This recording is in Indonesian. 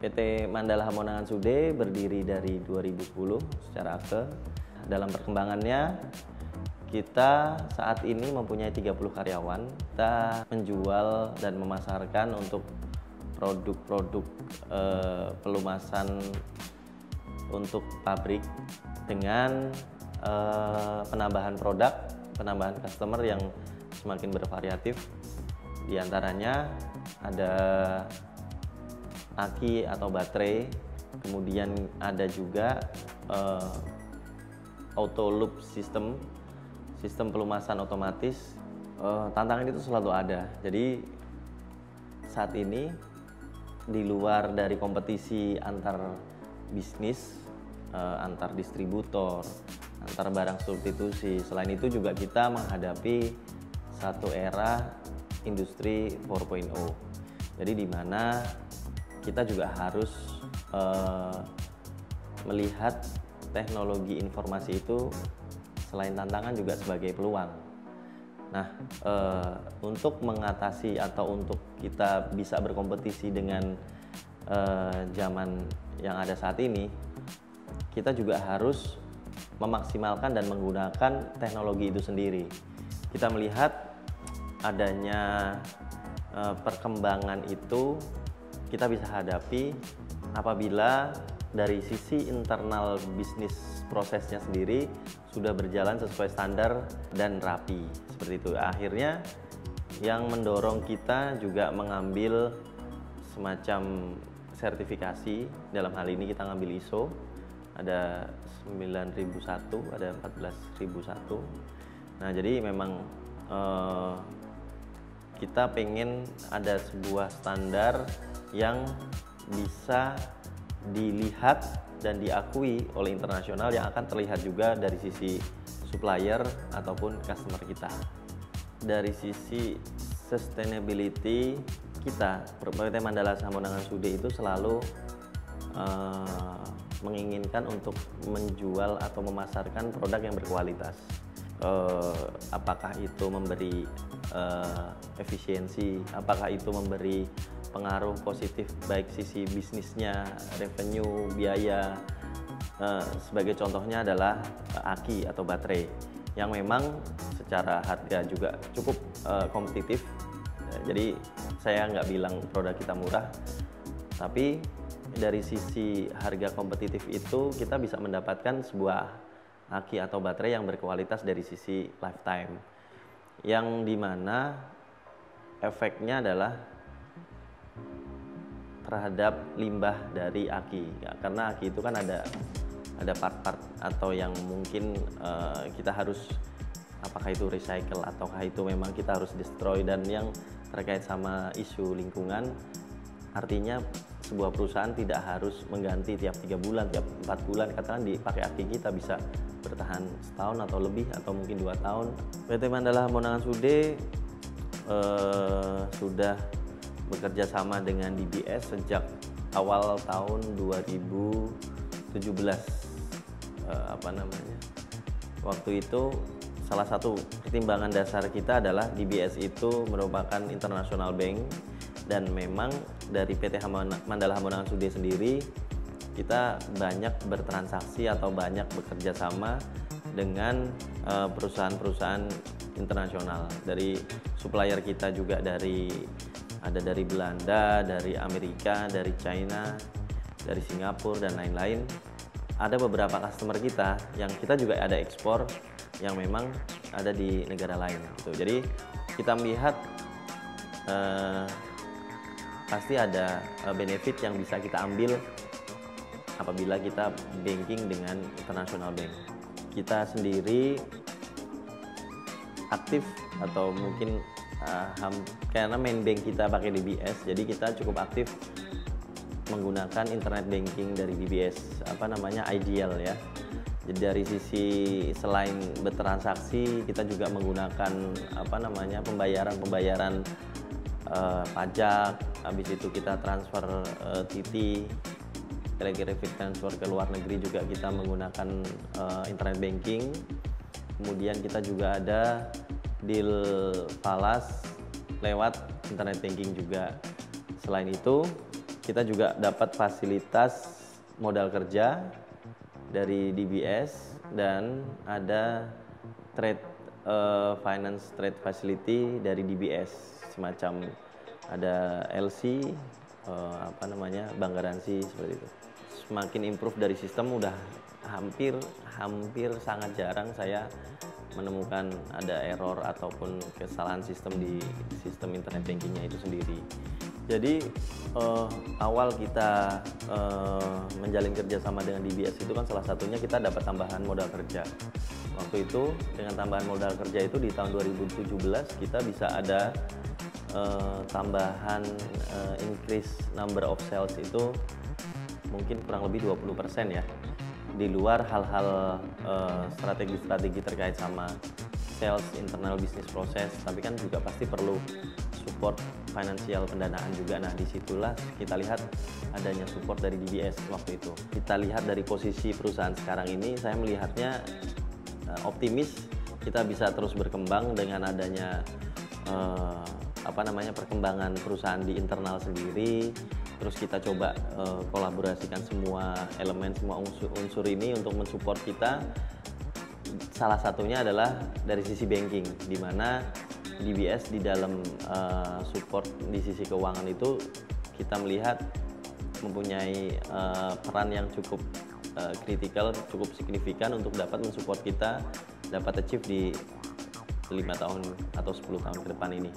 PT Mandala Hamonangan Sude berdiri dari 2010 secara akte. Dalam perkembangannya, kita saat ini mempunyai 30 karyawan. Kita menjual dan memasarkan untuk produk-produk eh, pelumasan untuk pabrik dengan eh, penambahan produk, penambahan customer yang semakin bervariatif. Di antaranya ada aki atau baterai, kemudian ada juga uh, auto loop system, sistem pelumasan otomatis. Uh, tantangan itu selalu ada. Jadi saat ini di luar dari kompetisi antar bisnis, uh, antar distributor, antar barang substitusi. Selain itu juga kita menghadapi satu era industri 4.0. Jadi di mana kita juga harus uh, melihat teknologi informasi itu selain tantangan juga sebagai peluang. Nah, uh, untuk mengatasi atau untuk kita bisa berkompetisi dengan uh, zaman yang ada saat ini, kita juga harus memaksimalkan dan menggunakan teknologi itu sendiri. Kita melihat adanya uh, perkembangan itu kita bisa hadapi apabila dari sisi internal bisnis prosesnya sendiri sudah berjalan sesuai standar dan rapi seperti itu. Akhirnya yang mendorong kita juga mengambil semacam sertifikasi. Dalam hal ini kita ngambil ISO ada 9001 ada 14001 nah jadi memang eh, kita pengen ada sebuah standar yang bisa dilihat dan diakui oleh internasional yang akan terlihat juga dari sisi supplier ataupun customer kita. Dari sisi sustainability kita, PT Mandala Samonangan Sude itu selalu uh, menginginkan untuk menjual atau memasarkan produk yang berkualitas. Uh, apakah itu memberi uh, efisiensi, apakah itu memberi pengaruh positif baik sisi bisnisnya, revenue, biaya. Uh, sebagai contohnya adalah uh, aki atau baterai yang memang secara harga juga cukup uh, kompetitif. Jadi saya nggak bilang produk kita murah, tapi dari sisi harga kompetitif itu kita bisa mendapatkan sebuah aki atau baterai yang berkualitas dari sisi lifetime, yang di mana efeknya adalah terhadap limbah dari aki. Ya, karena aki itu kan ada ada part-part atau yang mungkin uh, kita harus apakah itu recycle ataukah itu memang kita harus destroy dan yang terkait sama isu lingkungan artinya sebuah perusahaan tidak harus mengganti tiap tiga bulan tiap empat bulan. Katakan dipakai aki kita bisa bertahan setahun atau lebih atau mungkin dua tahun. PT Mandala Monangan Sude uh, sudah bekerja sama dengan DBS sejak awal tahun 2017 uh, eh, apa namanya? Waktu itu salah satu pertimbangan dasar kita adalah DBS itu merupakan international bank dan memang dari PT Mandala Hamonangan Sude sendiri kita banyak bertransaksi atau banyak bekerja sama dengan eh, perusahaan-perusahaan internasional. Dari supplier kita juga dari ada dari Belanda, dari Amerika, dari China, dari Singapura dan lain-lain. Ada beberapa customer kita yang kita juga ada ekspor yang memang ada di negara lain. Gitu. Jadi kita melihat eh, pasti ada eh, benefit yang bisa kita ambil apabila kita banking dengan international bank. Kita sendiri aktif atau mungkin uh, karena main bank kita pakai DBS jadi kita cukup aktif menggunakan internet banking dari DBS apa namanya ideal ya. Jadi dari sisi selain bertransaksi kita juga menggunakan apa namanya pembayaran pembayaran uh, pajak. Habis itu kita transfer uh, TT kira-kira transfer ke luar negeri juga kita menggunakan uh, internet banking. Kemudian kita juga ada deal falas lewat internet banking juga. Selain itu, kita juga dapat fasilitas modal kerja dari DBS dan ada trade uh, finance trade facility dari DBS semacam ada LC uh, apa namanya bank garansi seperti itu semakin improve dari sistem udah hampir hampir sangat jarang saya menemukan ada error ataupun kesalahan sistem di sistem internet bankingnya itu sendiri. Jadi uh, awal kita uh, menjalin kerjasama dengan DBS itu kan salah satunya kita dapat tambahan modal kerja. Waktu itu dengan tambahan modal kerja itu di tahun 2017 kita bisa ada uh, tambahan uh, increase number of sales itu mungkin kurang lebih 20% ya di luar hal-hal uh, strategi-strategi terkait sama sales internal bisnis proses tapi kan juga pasti perlu support finansial pendanaan juga. Nah di situlah kita lihat adanya support dari DBS waktu itu. Kita lihat dari posisi perusahaan sekarang ini saya melihatnya uh, optimis kita bisa terus berkembang dengan adanya uh, apa namanya perkembangan perusahaan di internal sendiri terus kita coba uh, kolaborasikan semua elemen semua unsur, unsur ini untuk mensupport kita salah satunya adalah dari sisi banking di mana DBS di dalam uh, support di sisi keuangan itu kita melihat mempunyai uh, peran yang cukup kritikal, uh, cukup signifikan untuk dapat mensupport kita dapat achieve di lima tahun atau 10 tahun ke depan ini.